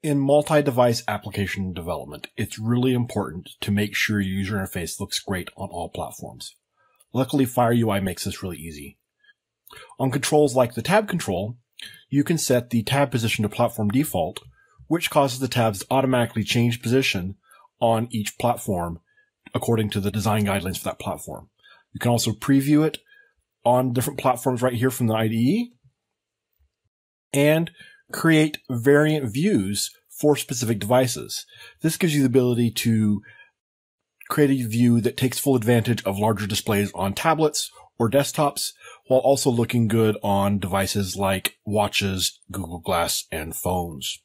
In multi-device application development, it's really important to make sure your user interface looks great on all platforms. Luckily, FireUI makes this really easy. On controls like the tab control, you can set the tab position to platform default, which causes the tabs to automatically change position on each platform according to the design guidelines for that platform. You can also preview it on different platforms right here from the IDE and create variant views for specific devices. This gives you the ability to create a view that takes full advantage of larger displays on tablets or desktops while also looking good on devices like watches, Google Glass, and phones.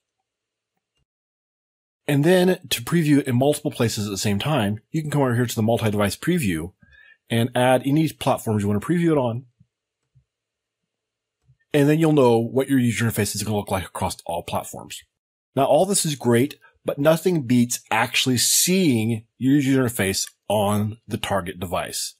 And then to preview it in multiple places at the same time, you can come over here to the multi-device preview and add any platforms you want to preview it on. And then you'll know what your user interface is going to look like across all platforms. Now, all this is great, but nothing beats actually seeing your user interface on the target device,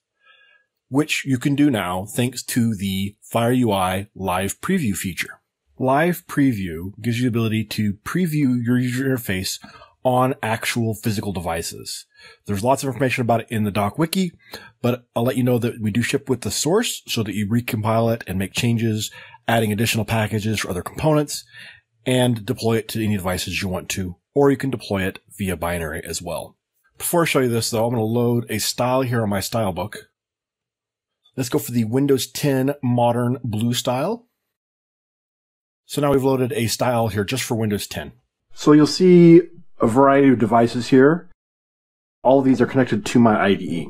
which you can do now thanks to the Fire UI live preview feature. Live preview gives you the ability to preview your user interface on actual physical devices. There's lots of information about it in the doc wiki, but I'll let you know that we do ship with the source so that you recompile it and make changes, adding additional packages for other components and deploy it to any devices you want to, or you can deploy it via binary as well. Before I show you this though, I'm going to load a style here on my style book. Let's go for the Windows 10 modern blue style. So now we've loaded a style here just for Windows 10. So you'll see a variety of devices here. All of these are connected to my IDE.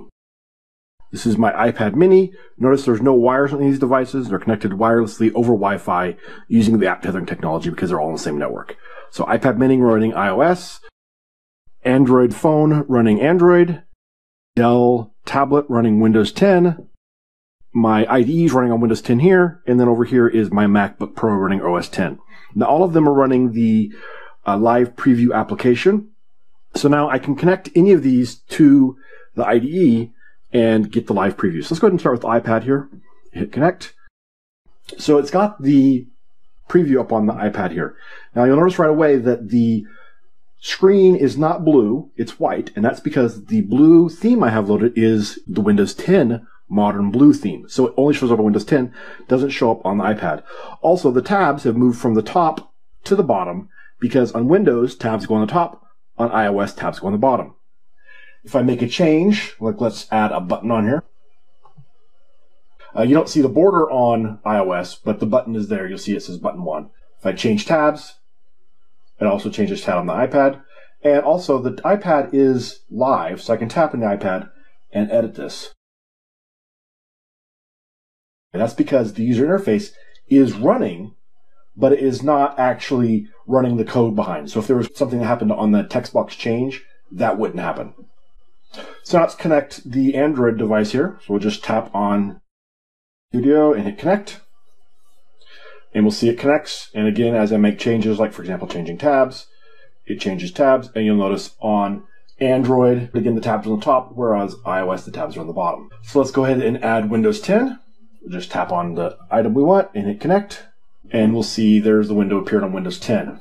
This is my iPad mini. Notice there's no wires on these devices. They're connected wirelessly over Wi-Fi using the app tethering technology because they're all on the same network. So iPad mini running iOS, Android phone running Android, Dell tablet running Windows 10, my IDE is running on Windows 10 here, and then over here is my MacBook Pro running OS X. Now all of them are running the uh, live preview application. So now I can connect any of these to the IDE and get the live preview. So let's go ahead and start with the iPad here. Hit connect. So it's got the preview up on the iPad here. Now you'll notice right away that the screen is not blue, it's white, and that's because the blue theme I have loaded is the Windows 10 modern blue theme. So it only shows up on Windows 10, doesn't show up on the iPad. Also, the tabs have moved from the top to the bottom because on Windows, tabs go on the top, on iOS, tabs go on the bottom. If I make a change, like let's add a button on here. Uh, you don't see the border on iOS, but the button is there. You'll see it says button one. If I change tabs, it also changes tab on the iPad. And also the iPad is live, so I can tap on the iPad and edit this. And that's because the user interface is running, but it is not actually running the code behind. So if there was something that happened on the text box change, that wouldn't happen. So now let's connect the Android device here. So we'll just tap on Studio and hit connect. And we'll see it connects. And again, as I make changes, like for example, changing tabs, it changes tabs. And you'll notice on Android, again, the tabs are on the top, whereas iOS, the tabs are on the bottom. So let's go ahead and add Windows 10. We'll just tap on the item we want and hit connect. And we'll see there's the window appeared on Windows 10.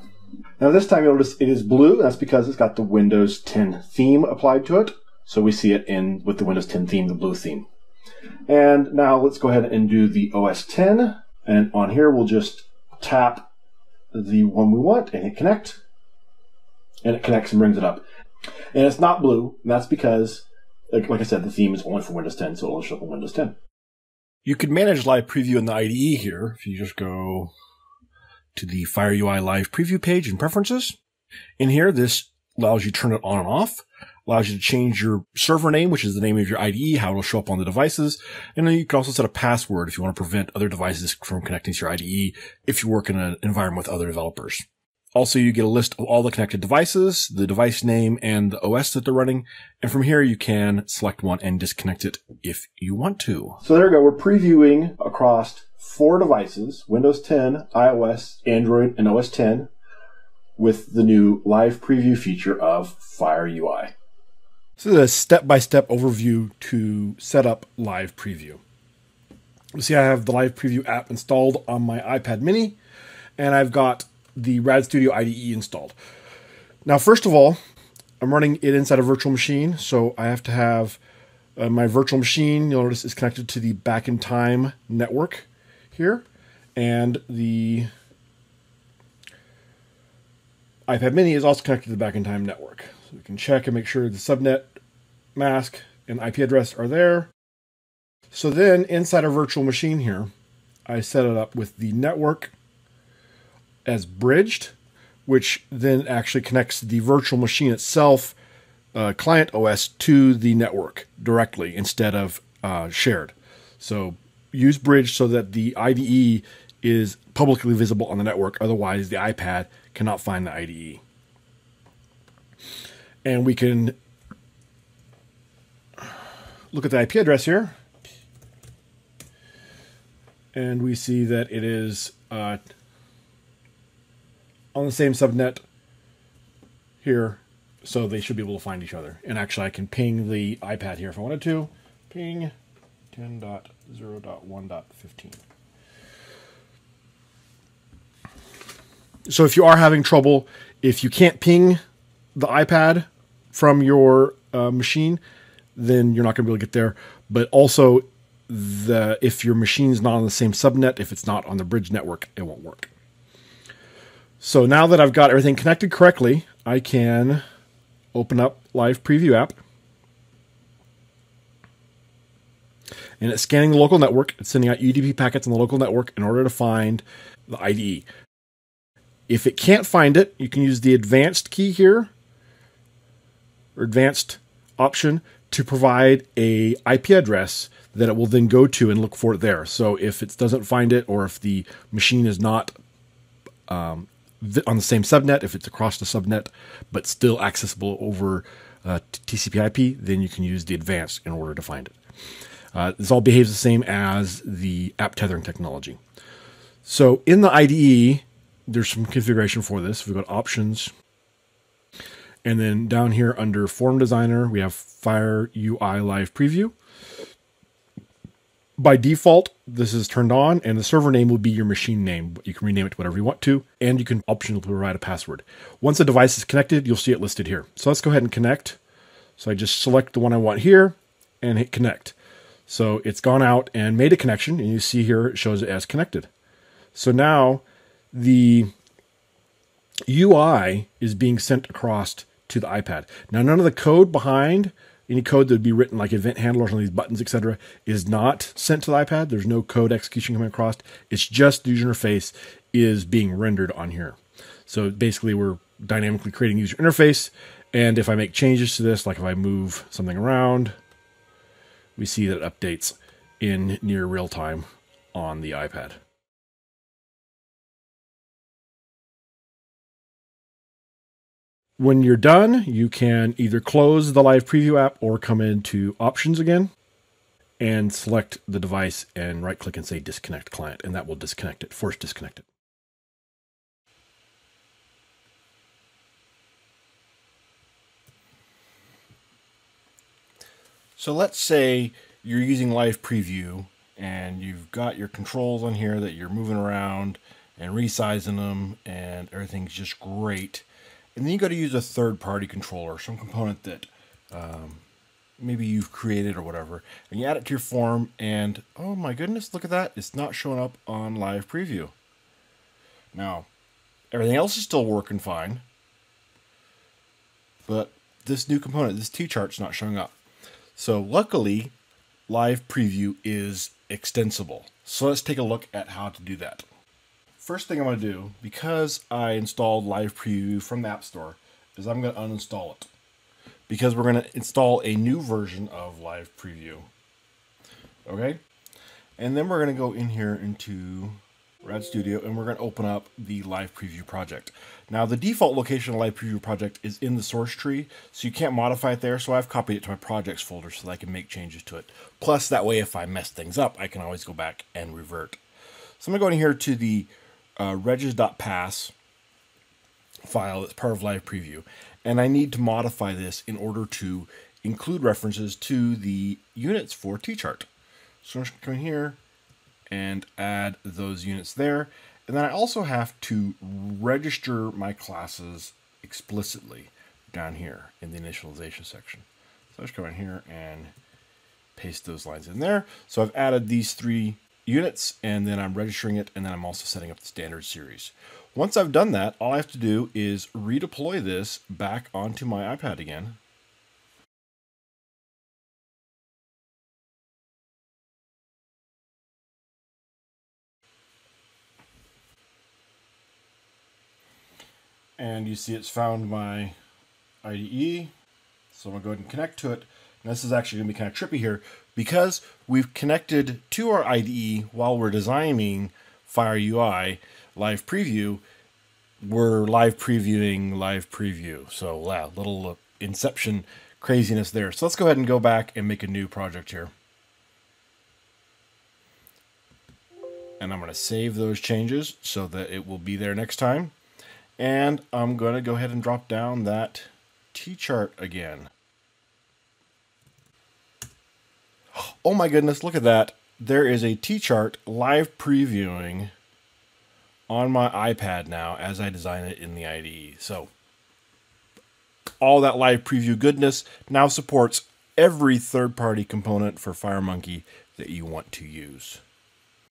Now this time you'll notice it is blue. That's because it's got the Windows 10 theme applied to it. So we see it in with the Windows 10 theme, the blue theme. And now let's go ahead and do the OS X. And on here we'll just tap the one we want and hit connect. And it connects and brings it up. And it's not blue. And that's because, like, like I said, the theme is only for Windows 10, so it'll show up on Windows 10. You can manage live preview in the IDE here. If you just go to the Fire UI live preview page in preferences. In here, this allows you to turn it on and off, allows you to change your server name, which is the name of your IDE, how it'll show up on the devices. And then you can also set a password if you want to prevent other devices from connecting to your IDE if you work in an environment with other developers. Also, you get a list of all the connected devices, the device name, and the OS that they're running. And from here, you can select one and disconnect it if you want to. So there we go. We're previewing across four devices, Windows 10, iOS, Android, and OS X with the new live preview feature of FireUI. This is a step-by-step overview to set up live preview. You see I have the live preview app installed on my iPad mini, and I've got the Rad Studio IDE installed. Now, first of all, I'm running it inside a virtual machine, so I have to have uh, my virtual machine. You'll notice is connected to the Back in Time network here, and the iPad Mini is also connected to the Back in Time network. We can check and make sure the subnet mask and IP address are there. So then inside our virtual machine here, I set it up with the network as bridged, which then actually connects the virtual machine itself, uh, client OS, to the network directly instead of uh, shared. So use bridge so that the IDE is publicly visible on the network. Otherwise, the iPad cannot find the IDE. And we can look at the IP address here. And we see that it is uh, on the same subnet here. So they should be able to find each other. And actually, I can ping the iPad here if I wanted to. Ping 10.0.1.15. So if you are having trouble, if you can't ping the iPad from your uh, machine, then you're not going to be able to get there. But also, the if your machine's not on the same subnet, if it's not on the bridge network, it won't work. So now that I've got everything connected correctly, I can open up Live Preview app. And it's scanning the local network. It's sending out UDP packets on the local network in order to find the IDE. If it can't find it, you can use the advanced key here, or advanced option to provide a IP address that it will then go to and look for it there. So if it doesn't find it, or if the machine is not um, on the same subnet, if it's across the subnet but still accessible over uh, TCP/IP, then you can use the advanced in order to find it. Uh, this all behaves the same as the app tethering technology. So in the IDE, there's some configuration for this. We've got options, and then down here under Form Designer, we have Fire UI Live Preview. By default, this is turned on, and the server name will be your machine name. You can rename it to whatever you want to, and you can optionally provide a password. Once the device is connected, you'll see it listed here. So let's go ahead and connect. So I just select the one I want here and hit connect. So it's gone out and made a connection, and you see here it shows it as connected. So now the UI is being sent across to the iPad. Now, none of the code behind any code that would be written like event handlers on these buttons, etc., is not sent to the iPad. There's no code execution coming across. It's just the user interface is being rendered on here. So basically, we're dynamically creating user interface. And if I make changes to this, like if I move something around, we see that it updates in near real time on the iPad. When you're done, you can either close the live preview app or come into options again and select the device and right click and say disconnect client, and that will disconnect it, force disconnect it. So let's say you're using live preview and you've got your controls on here that you're moving around and resizing them and everything's just great and then you got to use a third party controller, some component that um, maybe you've created or whatever. And you add it to your form, and oh my goodness, look at that. It's not showing up on live preview. Now, everything else is still working fine. But this new component, this T chart's not showing up. So luckily, live preview is extensible. So let's take a look at how to do that. First thing I'm going to do, because I installed Live Preview from the App Store, is I'm going to uninstall it. Because we're going to install a new version of Live Preview. Okay? And then we're going to go in here into Rad Studio and we're going to open up the Live Preview project. Now, the default location of Live Preview project is in the source tree, so you can't modify it there. So I've copied it to my projects folder so that I can make changes to it. Plus, that way, if I mess things up, I can always go back and revert. So I'm going to go in here to the uh, regis.pass file that's part of Live Preview. And I need to modify this in order to include references to the units for T-chart. So I'm just going to come in here and add those units there. And And then I also have to register my classes explicitly down here in the initialization section. So I just come in here and paste those lines in there. So I've added these three units and then I'm registering it and then I'm also setting up the standard series. Once I've done that, all I have to do is redeploy this back onto my iPad again. And you see it's found my IDE. So I'm gonna go ahead and connect to it. This is actually gonna be kind of trippy here because we've connected to our IDE while we're designing Fire UI live preview. We're live previewing live preview. So wow, little uh, inception craziness there. So let's go ahead and go back and make a new project here. And I'm going to save those changes so that it will be there next time. And I'm going to go ahead and drop down that T-chart again. Oh my goodness, look at that. There is a T-chart live previewing on my iPad now as I design it in the IDE. So all that live preview goodness now supports every third-party component for FireMonkey that you want to use.